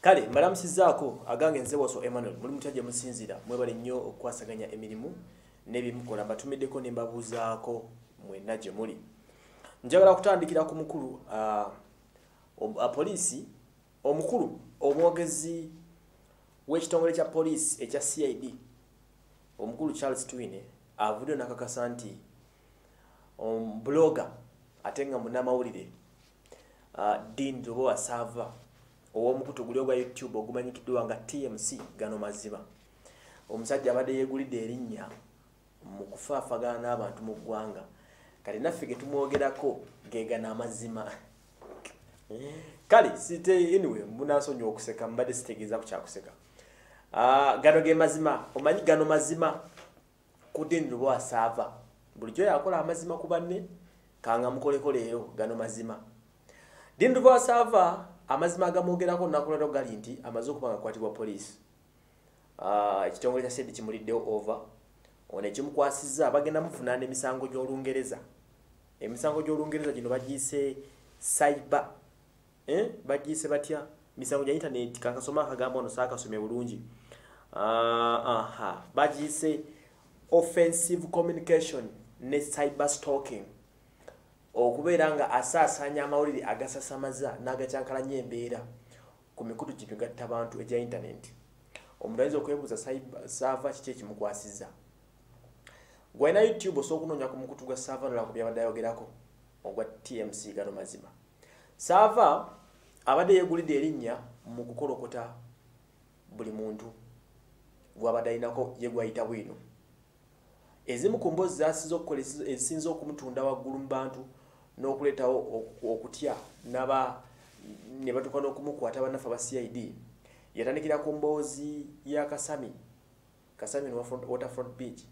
kale mbalamusizaako agange nze waso emmanuel muli mutya gye musinzira? Mwebale nnyo okukwasaganya emirimu n'ebimukola mbatumiddeko ne mbabuuzaako mwenna gye muli. Njagala kutandikira ku mukulu uh, poliisi omukulu omwogezi w'ekitongole kya poliisi ekya cid omukulu charles twine avuddeyo nakakasa nti ombloga ate nga munamawulire uh, dean lobowa sava ow'omukutu guli ogwa youtube ogumanyikiddwa nga tmc gano mazima omusajja abadde yeegulidde erinnya mu kufaafagana n'abantu mu ggwanga. Kati naffe ge tumwogerako gegana amazima kale site anyway munansonyiwa okuseka mbadde sitegeeza ku kyakuseka. Uh, gano ge mazima omanyi gano mazima ku dini lubwa saava bulijjo yakola amazima ku banne kanga mukoleko leero gano mazima dini lubwa saava amazima agamwogerako olunaku lwero gali nti amaze okuba nga kukwatibwa poliisi. Ekitongole kya sedi kimuliddewo over. Ono ekimukwasizza bagenda muvunaana emisango gy'olungereza. Emisango gy'olungereza gino bagiyise cyber eh? bagiyise batya? Misango gya intaneti kankasoma akagambo ono saakasomye bulungi. Aha. Bagiyise offensive communication ne cyber stalking okubeera nga asaasaanya amawulire agasasamaza n'agakyankalanya embeera ku mikutu gino gatta bantu egya intaneti omuntu ayinza okwebuuza saava kiki ekimukwasizza gwalina youtube osobola okunoonya ku mukutu gwa saava nola ku byabadde ayogerako ogwa tmc gano mazima. Saava abadde yeegulidde erinnya mu kukolokota buli muntu gwabadde alinako ye gwayita bwino. Ezimu ku mboozi zasinza okukola ezisinza okumutunda waggulu mu bantu n'okuleetawo okutya naba ne batuuka n'okumukwata bannaffe aba cid yatandikira ku mboozi ya kasami kasami waterfront beach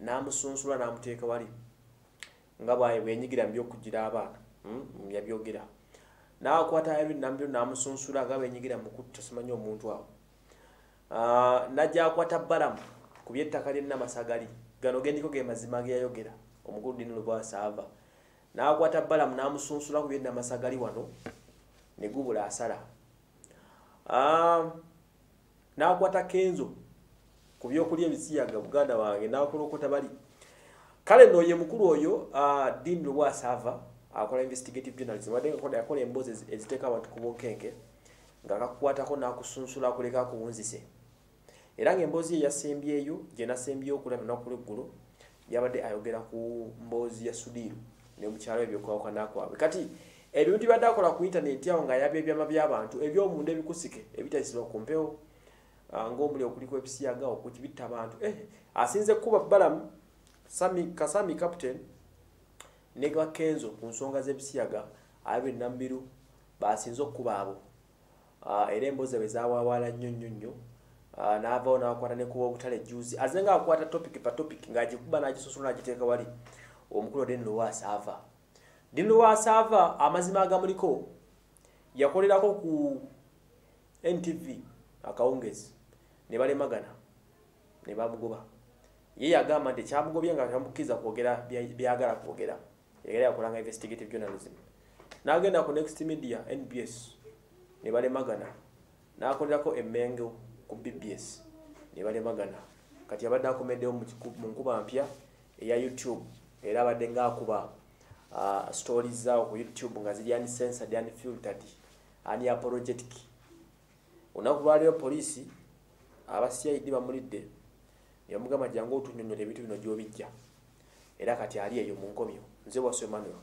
n'amusunsula n'amuteeka wali nga bwenyigira mu byokugira abaana yabyogera n'akwata irene nambiro n'amusunsula nga bwenyigira mu kutta simanyi omuntu awo. Najja akwata balamu ku byettaka lyennamasagali gano gendiko ge mazima geyayogera. Omukulu dini luva saava n'akwata balamu n'amusunsula ku byennamasagali wano ne gubula asala. N'akwata kenzo ku byokulya ebisiyaga buganda wange n'akolokota bali. Kale nno ye mukulu oyo dini luwa saava akola investigative journalism wadde yakola emboozi eziteeka abantu ku bunkenke ng'akakukwatako n'akusunsula akuleka akuwunzise era ng'emboozi ye yasembyeyo gye nasembyeyo okulaba lunaku lweggulo yabadde ayogera ku mboozi ya sudiiru ne mukyalo ebyokwawukana kwabwe. Kati ebintu byadde akola ku intaneti awo ng'ayaba ebyama by'abantu ebyomunda ebikusike ebitayisibwa ku mpewo ng'omuli okuliko ebisiyaga okukibitta abantu. Eh, asinze kuba balamu sami kasami captain ne bakenzo ku nsonga z'ebisiyaga abe nambiru basinze okuba abo. Era emboozi bwe zawaawaala nnyo nnyo nnyo. N'avaawo n'akwata ne kuba obutale juzi aze nga akwata topic pa topic ng'agikuba n'agisusula n'agiteeka wali omukulu deni lowasaava deni lowasaava amazima agamuliko yakolerako ku ntv akawungezi ne balemagana ne bamugoba. Ye yagamba nti ekyamugobye nga tamukkiriza kwogera byagala kwogera yagala yakolanga investigative journalism. N'agenda ku next media nbs ne balemagana. N'akolerako emmengo ku bbs ne balemagana. Kati abadde akomeddewo mu nkuba mpya eya youtube era abadde ngaakuba uh, stories zaawo ku youtube nga ziri uncensored unfiltered ani apologetic. Olunaku lwaliwo poliisi aba cid bamulidde yamugamba jangu otunyonyola ebintu bino gy'obijja. Era kati ali eyo mu nkomyo. Nze waswe emmanuel